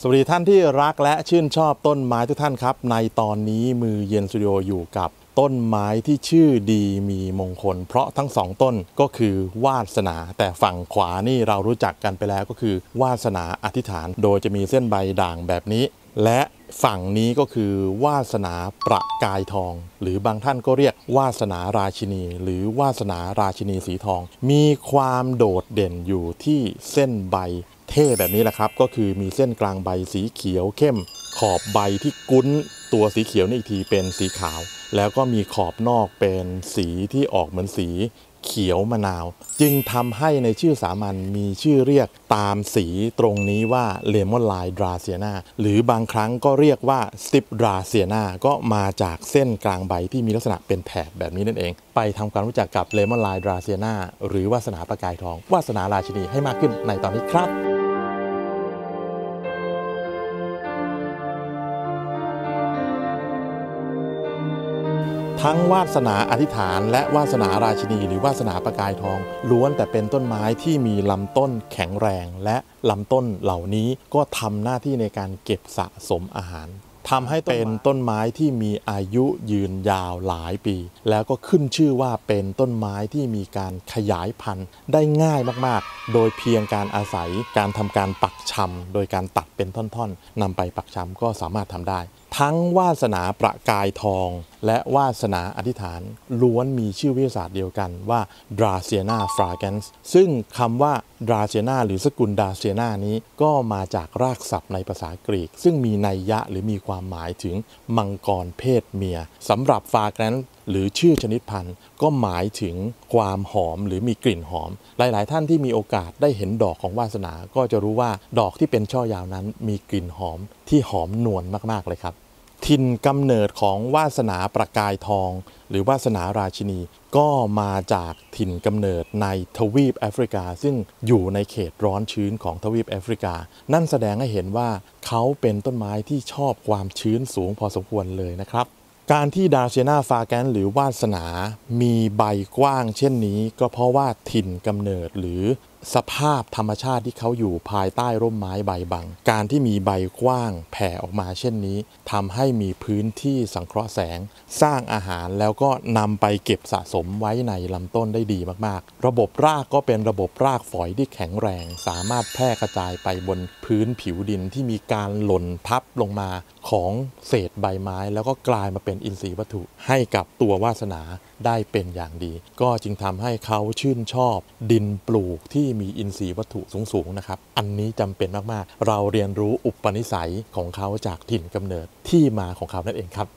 สวัสดีท่านที่รักและชื่นชอบต้นไม้ทุกท่านครับ ในตอนนี้มือเย็นสตูดิโออยู่กับต้นไม้ที่ชื่อดีมีมงคล เพราะทั้งสองต้นก็คือวาสนา แต่ฝั่งขวานี่เรารู้จักกันไปแล้วก็คือ วาสนาอธิษฐาน โดยจะมีเส้นใบด่างแบบนี้ และฝั่งนี้ก็คือ วาสนาประกายทอง หรือบางท่านก็เรียกวาสนาราชินี หรือวาสนาราชินีสีทอง มีความโดดเด่นอยู่ที่เส้นใบ ท่แบบนี้แหละครับ ก็คือมีเส้นกลางใบสีเขียวเข้ม ขอบใบที่กุ้นตัวสีเขียวนี่อีกทีเป็นสีขาว แล้วก็มีขอบนอกเป็นสีที่ออกเหมือนสีเขียวมะนาว จึงทำให้ในชื่อสามัญมีชื่อเรียกตามสีตรงนี้ว่าเลมอนไลดราเซียนาหรือบางครั้งก็เรียกว่าสติปดราเซียนาก็มาจากเส้นกลางใบที่มีลักษณะเป็นแถบแบบนี้นั่นเอง ไปทำความรู้จักกับเลมอนไลดราเซียนาหรือวาสนาประกายทองวาสนาราชินีให้มากขึ้นในตอนนี้ครับ ทั้งวาสนาอธิษฐาน และวาสนาราชินี หรือวาสนาประกายทองล้วนแต่เป็นต้นไม้ที่มีลำต้นแข็งแรง และลำต้นเหล่านี้ก็ทำหน้าที่ในการเก็บสะสมอาหารทำให้เป็นต้นไม้ที่มีอายุยืนยาวหลายปี แล้วก็ขึ้นชื่อว่าเป็นต้นไม้ที่มีการขยายพันธุ์ได้ง่ายมากๆ โดยเพียงการอาศัยการทำการปักชำโดยการตัดเป็นท่อนๆนำไปปักชำก็สามารถทำได้ทั้งวาสนาประกายทอง และวาสนาอธิษฐาน ล้วนมีชื่อวิทยาศาสตร์เดียวกันว่า Dracaena fragrans ซึ่งคำว่า Dracaena หรือสกุล Dracaena นี้ก็มาจากรากศัพท์ในภาษากรีก ซึ่งมีนัยยะหรือมีความหมายถึงมังกรเพศเมียสำหรับ fragrans หรือชื่อชนิดพันธุ์ก็หมายถึงความหอมหรือมีกลิ่นหอม หลาย ๆ ท่านที่มีโอกาสได้เห็นดอกของวาสนา ก็จะรู้ว่าดอกที่เป็นช่อยาวนั้น มีกลิ่นหอมที่หอมนวลมาก ๆ เลยครับ ถิ่นกำเนิดของวาสนาประกายทอง หรือวาสนาราชินี ก็มาจากถิ่นกำเนิดในทวีปแอฟริกา ซึ่งอยู่ในเขตร้อนชื้นของทวีปแอฟริกา นั่นแสดงให้เห็นว่าเขาเป็นต้นไม้ที่ชอบความชื้นสูงพอสมควรเลยนะครับ การที่ดาเซนาฟาแกนหรือวาสนา มีใบกว้างเช่นนี้ ก็เพราะว่าถิ่นกำเนิดหรือสภาพธรรมชาติที่เขาอยู่ภายใต้ร่มไม้ใบบัง การที่มีใบกว้างแผ่ออกมาเช่นนี้ทำให้มีพื้นที่สังเคราะห์แสง สร้างอาหารแล้วก็นำไปเก็บสะสมไว้ในลำต้นได้ดีมากๆ ระบบรากก็เป็นระบบรากฝอยที่แข็งแรง สามารถแพร่กระจายไปบนพื้นผิวดินที่มีการหล่นทับลงมาของเศษใบไม้ แล้วก็กลายมาเป็นอินทรีย์วัตถุให้กับตัววาสนา ได้เป็นอย่างดี ก็จึงทำให้เขาชื่นชอบดินปลูกที่มีอินทรีย์วัตถุสูงๆนะครับ อันนี้จำเป็นมากๆ เราเรียนรู้อุปนิสัยของเขาจากถิ่นกำเนิดที่มาของเขานั่นเองครับ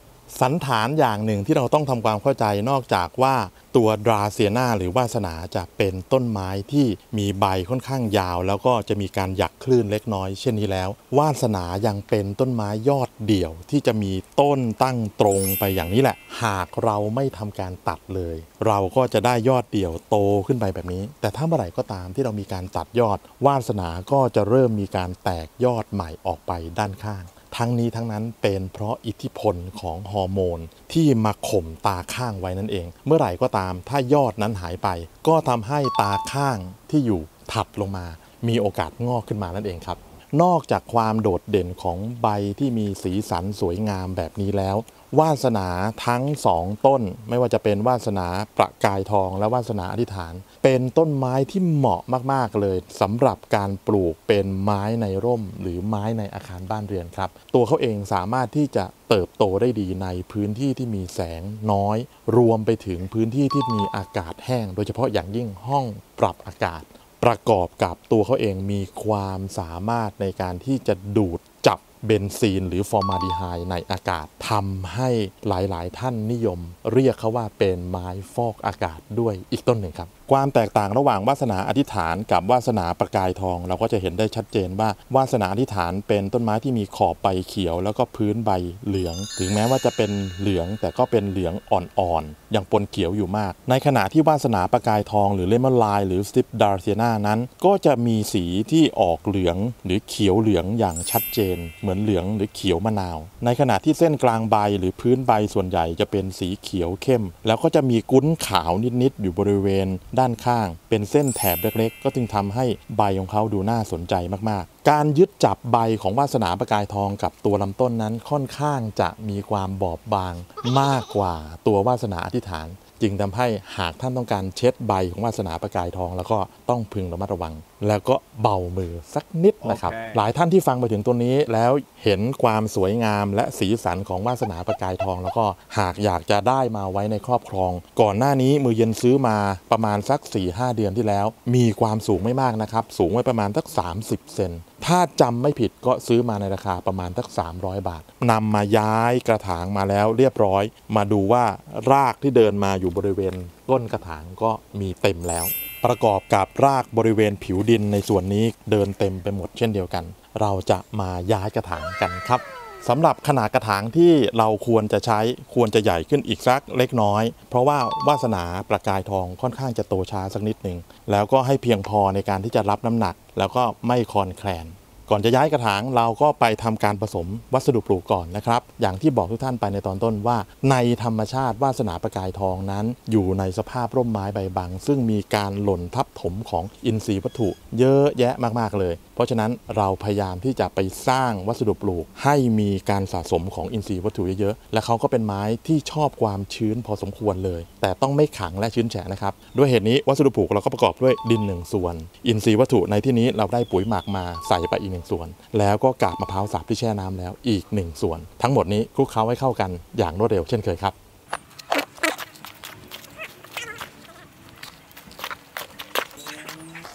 สันฐานอย่างหนึ่งที่เราต้องทำความเข้าใจนอกจากว่าตัวดราเซียนาหรือวาสนาจะเป็นต้นไม้ที่มีใบค่อนข้างยาว แล้วก็จะมีการหยักคลื่นเล็กน้อย เช่นนี้แล้ว วาสนายังเป็นต้นไม้ยอดเดี่ยว ที่จะมีต้นตั้งตรงไปอย่างนี้แหละ หากเราไม่ทำการตัดเลย เราก็จะได้ยอดเดี่ยวโตขึ้นไปแบบนี้ แต่ถ้าเมื่อไหร่ก็ตามที่เรามีการตัดยอด วาสนาก็จะเริ่มมีการแตกยอดใหม่ออกไปด้านข้าง ทั้งนี้ทั้งนั้นเป็นเพราะอิทธิพลของฮอร์โมน ที่มาข่มตาข้างไว้นั่นเอง เมื่อไหร่ก็ตามถ้ายอดนั้นหายไป ก็ทำให้ตาข้างที่อยู่ถัดลงมา มีโอกาสงอกขึ้นมานั่นเองครับ นอกจากความโดดเด่นของใบที่มีสีสันสวยงามแบบนี้แล้ว วาสนาทั้งสองต้น ไม่ว่าจะเป็นวาสนาประกายทองและวาสนาอธิษฐาน เป็นต้นไม้ที่เหมาะมาก ๆ เลยสำหรับการปลูกเป็นไม้ในร่ม หรือไม้ในอาคารบ้านเรือนครับ ตัวเขาเองสามารถที่จะเติบโตได้ดีในพื้นที่ที่มีแสงน้อย รวมไปถึงพื้นที่ที่มีอากาศแห้ง โดยเฉพาะอย่างยิ่งห้องปรับอากาศ ประกอบกับตัวเขาเองมีความสามารถในการที่จะดูดจับเบนซีนหรือฟอร์มาลดีไฮด์ในอากาศทำให้หลายๆ ท่านนิยม เรียกเขาว่าเป็นไม้ฟอกอากาศด้วยอีกต้นหนึ่งครับ ความแตกต่างระหว่างวาสนาอธิษฐานกับวาสนาประกายทอง เราก็จะเห็นได้ชัดเจนว่าวาสนาอธิษฐานเป็นต้นไม้ที่มีขอบใบเขียว แล้วก็พื้นใบเหลือง ถึงแม้ว่าจะเป็นเหลืองแต่ก็เป็นเหลืองอ่อนๆอยังปนเขียวอยู่มาก ในขณะที่วาสนาประกายทอง หรือเลมอนไลน์หรือสติปดาร์เซียนานั้น ก็จะมีสีที่ออกเหลืองหรือเขียวเหลืองอย่างชัดเจน เหมือนเหลืองหรือเขียวมะนาว ในขณะที่เส้นกลางใบหรือพื้นใบส่วนใหญ่จะเป็นสีเขียวเข้ม แล้วก็จะมีกุ้นขาวนิดๆอยู่บริเวณด้านข้าง เป็นเส้นแถบเล็กๆ ก็จึงทำให้ใบของเขาดูน่าสนใจมากๆ การยึดจับใบของวาสนาประกายทองกับตัวลำต้นนั้นค่อนข้างจะมีความบอบบางมากกว่าตัววาสนาอธิษฐาน จึงทำให้หากท่านต้องการเช็ดใบของวาสนาประกายทอง แล้วก็ต้องพึงระมัดระวัง แล้วก็เบามือสักนิดนะครับโอเคหลายท่านที่ฟังไปถึงตัวนี้แล้วเห็นความสวยงามและสีสันของวาสนาประกายทอง แล้วก็หากอยากจะได้มาไว้ในครอบครอง ก่อนหน้านี้มือเย็นซื้อมาประมาณสัก4-5 เดือนที่แล้ว มีความสูงไม่มากนะครับ สูงไว้ประมาณสัก 30 เซน ถ้าจำไม่ผิดก็ซื้อมาในราคาประมาณสัก300 บาทนำมาย้ายกระถางมาแล้วเรียบร้อย มาดูว่ารากที่เดินมาอยู่บริเวณต้นกระถางก็มีเต็มแล้ว ประกอบกับรากบริเวณผิวดินในส่วนนี้เดินเต็มไปหมดเช่นเดียวกัน เราจะมาย้ายกระถางกันครับ สำหรับขนาดกระถางที่เราควรจะใช้ควรจะใหญ่ขึ้นอีกสักเล็กน้อย เพราะว่าวาสนาประกายทองค่อนข้างจะโตช้าสักนิดหนึ่งแล้วก็ให้เพียงพอในการที่จะรับน้ำหนัก แล้วก็ไม่คลอนแคลน ก่อนจะย้ายกระถางเราก็ไปทำการผสมวัสดุปลูกก่อนนะครับ อย่างที่บอกทุกท่านไปในตอนต้นว่า ในธรรมชาติวาสนาประกายทองนั้น อยู่ในสภาพร่มไม้ใบบัง ซึ่งมีการหล่นทับถมของอินทรีย์วัตถุ เยอะแยะมากๆเลย เพราะฉะนั้นเราพยายามที่จะไปสร้างวัสดุปลูก ให้มีการสะสมของอินทรีย์วัตถุเยอะๆและเขาก็เป็นไม้ที่ชอบความชื้นพอสมควรเลย แต่ต้องไม่ขังและชื้นแฉะนะครับด้วยเหตุนี้วัสดุปลูกเราก็ประกอบด้วยดินหนึ่งส่วน อินทรีย์วัตถุในที่นี้เราได้ปุ๋ยหมักมาใส่ไปอีกหนึ่งส่วน แล้วก็กาบมะพร้าวสับที่แช่น้ำแล้วอีกหนึ่งส่วน ทั้งหมดนี้คลุกเคล้าให้เข้ากันอย่างรวดเร็วเช่นเคยครับ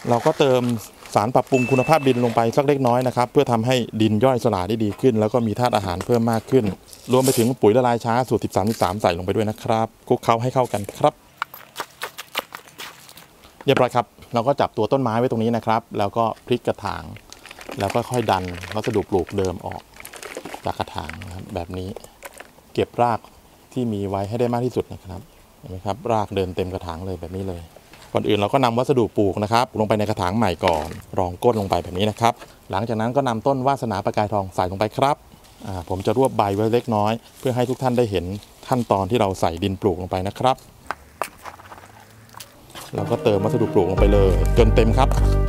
เราก็เติมสารปรับปรุงคุณภาพดินลงไปสักเล็กน้อยนะครับ เพื่อทำให้ดินย่อยสลายได้ดีขึ้น แล้วก็มีธาตุอาหารเพิ่มมากขึ้น รวมไปถึงปุ๋ยละลายช้าสูตร 13 3 ใส่ลงไปด้วยนะครับคลุกเคล้าให้เข้ากันครับเรียบร้อยครับ เราก็จับตัวต้นไม้ไว้ตรงนี้นะครับ แล้วก็พลิกกระถาง แล้วก็ค่อยดันวัสดุปลูกเดิมออกจากกระถางนะครับแบบนี้เก็บรากที่มีไว้ให้ได้มากที่สุดนะครับเห็นไหมครับรากเดินเต็มกระถางเลยแบบนี้เลยก่อนอื่นเราก็นำวัสดุปลูกนะครับลงไปในกระถางใหม่ก่อนรองก้นลงไปแบบนี้นะครับ หลังจากนั้นก็นำต้นวาสนาประกายทองใส่ลงไปครับผมจะรวบใบไว้เล็กน้อย เพื่อให้ทุกท่านได้เห็นขั้นตอนที่เราใส่ดินปลูกลงไปนะครับเราก็เติมวัสดุปลูกลงไปเลย จนเต็มครับ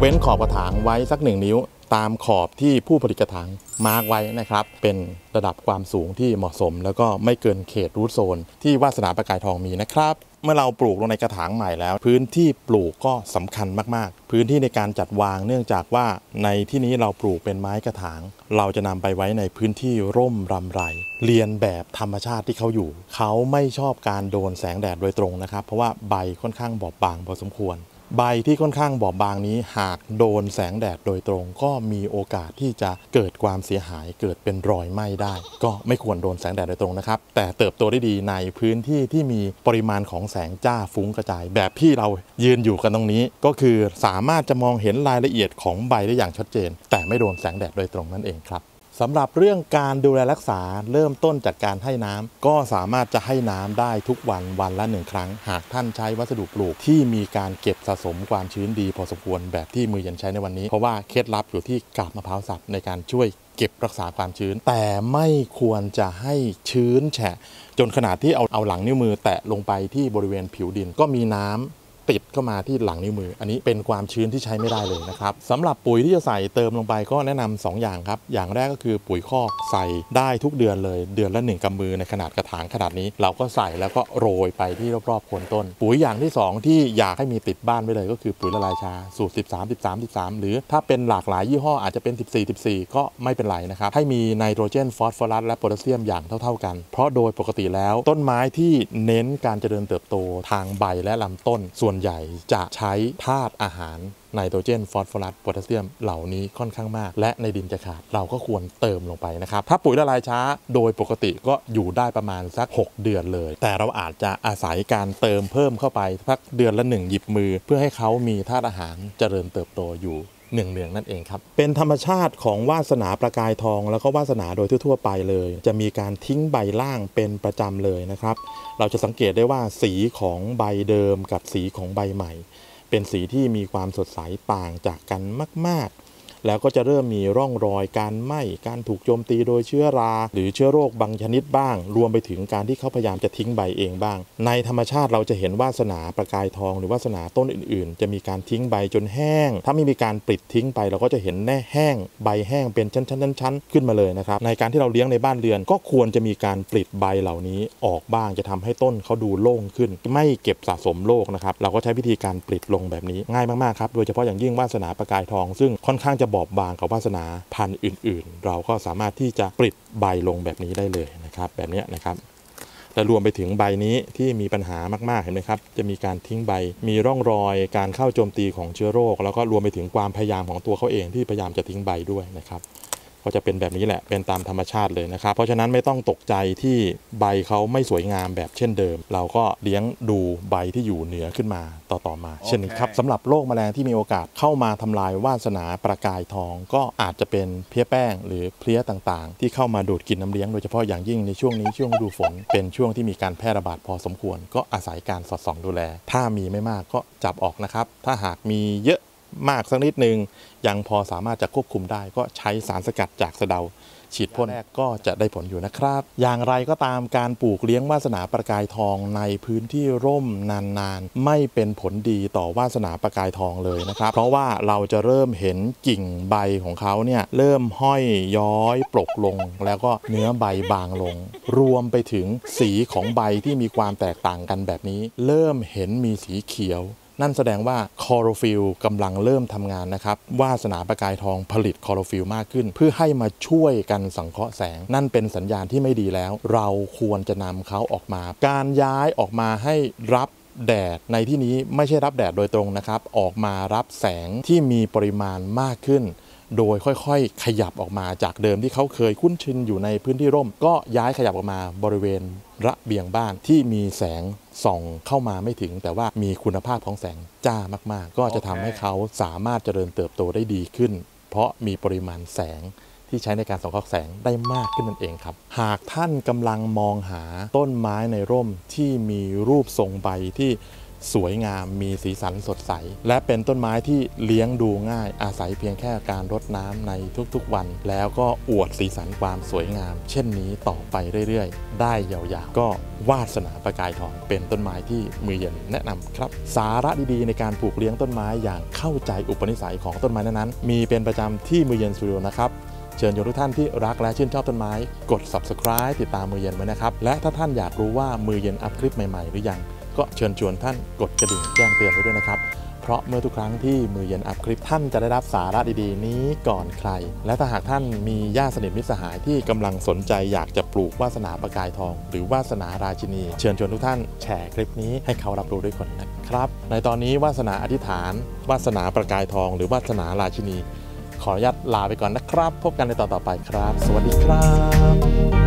เว้นขอบกระถางไว้สักหนึ่งนิ้ว ตามขอบที่ผู้ผลิตกระถางมาร์กไว้นะครับ เป็นระดับความสูงที่เหมาะสม แล้วก็ไม่เกินเขตรูทโซน ที่วาสนาประกายทองมีนะครับ เมื่อเราปลูกลงในกระถางใหม่แล้ว พื้นที่ปลูกก็สำคัญมากๆ พื้นที่ในการจัดวางเนื่องจากว่าในที่นี้เราปลูกเป็นไม้กระถาง เราจะนำไปไว้ในพื้นที่ร่มรำไร เรียนแบบธรรมชาติที่เขาอยู่ เขาไม่ชอบการโดนแสงแดดโดยตรงนะครับ เพราะว่าใบค่อนข้างบอบบางพอสมควร ใบที่ค่อนข้างบอบบางนี้หากโดนแสงแดดโดยตรง ก็มีโอกาสที่จะเกิดความเสียหายเกิดเป็นรอยไหม้ได้ ก็ไม่ควรโดนแสงแดดโดยตรงนะครับ แต่เติบโตได้ดีในพื้นที่ที่มีปริมาณของแสงจ้าฟุ้งกระจาย แบบที่เรายืนอยู่กันตรงนี้ ก็คือสามารถจะมองเห็นรายละเอียดของใบได้อย่างชัดเจน แต่ไม่โดนแสงแดดโดยตรงนั่นเองครับ สำหรับเรื่องการดูแลรักษาเริ่มต้นจากการให้น้ำก็สามารถจะให้น้ำได้ทุกวันวันละหนึ่งครั้ง หากท่านใช้วัสดุปลูกที่มีการเก็บสะสมความชื้นดีพอสมควรแบบที่มือเย็นใช้ในวันนี้ เพราะว่าเคล็ดลับอยู่ที่กาบมะพร้าวสับในการช่วยเก็บรักษาความชื้น แต่ไม่ควรจะให้ชื้นแฉะจนขนาดที่เอาเอาหลังนิ้วมือแตะลงไปที่บริเวณผิวดินก็มีน้ำ ติดเข้ามาที่หลังนิ้วมือ อันนี้เป็นความชื้นที่ใช้ไม่ได้เลยนะครับสำหรับปุ๋ยที่จะใส่เติมลงไปก็แนะนำสองอย่างครับ อย่างแรกก็คือปุ๋ยคอกใส่ได้ทุกเดือนเลย เดือนละหนึ่งกำมือในขนาดกระถางขนาดนี้ เราก็ใส่แล้วก็โรยไปที่รอบๆโคนต้น ปุ๋ยอย่างที่สองที่อยากให้มีติดบ้านไว้เลย ก็คือปุ๋ยละลายชาสูตร 13 13 13 หรือถ้าเป็นหลากหลายยี่ห้ออาจจะเป็น 14 14 ก็ไม่เป็นไรนะครับให้มีไนโตรเจนฟอสฟอรัสและโพแทสเซียมอย่างเท่า ๆกัน เพราะโดยปกติแล้วต้นไม้ที่เน้นการเจริญเติบโตทางใบและลำต้นส่วนใหญ่จะใช้ธาตุอาหารไนโตรเจนฟอสฟอรัสโพแทสเซียมเหล่านี้ค่อนข้างมาก และในดินจะขาดเราก็ควรเติมลงไปนะครับ ถ้าปุ๋ยละลายช้าโดยปกติก็อยู่ได้ประมาณสัก 6 เดือนเลย แต่เราอาจจะอาศัยการเติมเพิ่มเข้าไปสักเดือนละหนึ่งหยิบมือ เพื่อให้เขามีธาตุอาหารเจริญเติบโตอยู่ หนึ่งเนืองนั่นเองครับ เป็นธรรมชาติของวาสนาประกายทอง แล้วก็วาสนาโดยทั่ว ๆ ไปเลย จะมีการทิ้งใบล่างเป็นประจำเลยนะครับ เราจะสังเกตได้ว่าสีของใบเดิมกับสีของใบใหม่ เป็นสีที่มีความสดใสต่างจากกันมาก ๆ แล้วก็จะเริ่มมีร่องรอยการไหม้การถูกโจมตีโดยเชื้อรา หรือเชื้อโรคบางชนิดบ้าง รวมไปถึงการที่เขาพยายามจะทิ้งใบเองบ้าง ในธรรมชาติเราจะเห็นวาสนาประกายทอง หรือวาสนาต้นอื่น ๆ จะมีการทิ้งใบจนแห้ง ถ้าไม่มีการปลิดทิ้งไปเราก็จะเห็นแน่แห้ง ใบแห้งเป็นชั้นๆๆๆ ขึ้นมาเลยนะครับในการที่เราเลี้ยงในบ้านเรือน ก็ควรจะมีการปลิดใบเหล่านี้ออกบ้างจะทำให้ต้นเขาดูโล่งขึ้น ไม่เก็บสะสมโรคนะครับเราก็ใช้วิธีการปลิดลงแบบนี้ง่ายมากๆครับโดยเฉพาะอย่างยิ่งวาสนาประกายทองซึ่งค่อนข้างจะบอบบางของวาสนาพันธุ์อื่น ๆ เราก็สามารถที่จะปลิดใบลงแบบนี้ได้เลยนะครับแบบนี้นะครับและรวมไปถึงใบนี้ที่มีปัญหามาก ๆ เห็นไหมครับ จะมีการทิ้งใบ มีร่องรอยการเข้าโจมตีของเชื้อโรค แล้วก็รวมไปถึงความพยายามของตัวเขาเองที่พยายามจะทิ้งใบด้วยนะครับ ก็จะเป็นแบบนี้แหละเป็นตามธรรมชาติเลยนะครับ เพราะฉะนั้นไม่ต้องตกใจที่ใบเขาไม่สวยงามแบบเช่นเดิม เราก็เลี้ยงดูใบที่อยู่เหนือขึ้นมาต่อๆมา เช่นนี้ครับสำหรับโรคแมลงที่มีโอกาสเข้ามาทำลายวาสนาประกายทอง ก็อาจจะเป็นเพี้ยแป้ง หรือเพลี้ยต่างๆ ที่เข้ามาดูดกินน้ำเลี้ยงโดยเฉพาะอย่างยิ่งในช่วงนี้ช่วงฤดูฝน เป็นช่วงที่มีการแพร่ระบาดพอสมควร ก็อาศัยการสอดส่องดูแล ถ้ามีไม่มากก็จับออกนะครับ ถ้าหากมีเยอะ มากสักนิดนึง ยังพอสามารถจะควบคุมได้ก็ใช้สารสกัดจากสะเดา ฉีดพ่นแรกก็จะได้ผลอยู่นะครับ อย่างไรก็ตามการปลูกเลี้ยงวาสนาประกายทองในพื้นที่ร่มนานๆ ไม่เป็นผลดีต่อวาสนาประกายทองเลยนะครับ เพราะว่าเราจะเริ่มเห็นกิ่งใบของเขาเนี่ยเริ่มห้อยย้อยปลกลง แล้วก็เนื้อใบบางลง รวมไปถึงสีของใบที่มีความแตกต่างกันแบบนี้ เริ่มเห็นมีสีเขียว นั่นแสดงว่าคลอโรฟิลล์กำลังเริ่มทำงานนะครับวาสนาประกายทองผลิตคลอโรฟิลล์มากขึ้น เพื่อให้มาช่วยกันสังเคราะห์แสง นั่นเป็นสัญญาณที่ไม่ดีแล้ว เราควรจะนำเขาออกมา การย้ายออกมาให้รับแดดในที่นี้ไม่ใช่รับแดดโดยตรงนะครับ ออกมารับแสงที่มีปริมาณมากขึ้น โดยค่อยๆ ขยับออกมาจากเดิมที่เขาเคยคุ้นชินอยู่ในพื้นที่ร่ม ก็ย้ายขยับออกมาบริเวณระเบียงบ้านที่มีแสง ส่องเข้ามาไม่ถึง แต่ว่ามีคุณภาพของแสงจ้ามาก ๆ ก็จะทำให้เขาสามารถเจริญเติบโตได้ดีขึ้น เพราะมีปริมาณแสงที่ใช้ในการส่องเคราะห์แสงได้มากขึ้นนั่นเองครับ หากท่านกำลังมองหาต้นไม้ในร่มที่มีรูปทรงใบที่ สวยงามมีสีสันสดใส และเป็นต้นไม้ที่เลี้ยงดูง่ายอาศัยเพียงแค่การรดน้ำในทุกๆวัน แล้วก็อวดสีสันความสวยงาม เช่นนี้ต่อไปเรื่อยๆ ได้ยาวๆ ก็วาสนาประกายทองเป็นต้นไม้ที่มือเย็นแนะนำครับ สาระดีๆ ในการปลูกเลี้ยงต้นไม้อย่างเข้าใจอุปนิสัยของต้นไม้นั้นๆมีเป็นประจำที่มือเย็นสตูดิโอนะครับเชิญชวนทุกท่านที่รักและชื่นชอบต้นไม้ กด subscribe ติดตามมือเย็นไว้นะครับ และถ้าท่านอยากรู้ว่ามือเย็นอัพคลิปใหม่ ๆ หรือยัง ก็เชิญชวนท่านกดกระดิ่งแจ้งเตือนไว้ด้วยนะครับ เพราะเมื่อทุกครั้งที่มือเย็นอัพคลิปท่านจะได้รับสาระดีๆ นี้ก่อนใคร และถ้าหากท่านมีญาติสนิทมิตรสหายที่กำลังสนใจอยากจะปลูกวาสนาประกายทอง หรือวาสนาราชินี เชิญชวนทุกท่านแชร์คลิปนี้ให้เขารับรู้ด้วยคนนะครับ ในตอนนี้วาสนาอธิษฐาน วาสนาประกายทอง หรือวาสนาราชินี ขออนุญาตลาไปก่อนนะครับ พบกันในตอนต่อไปครับ สวัสดีครับ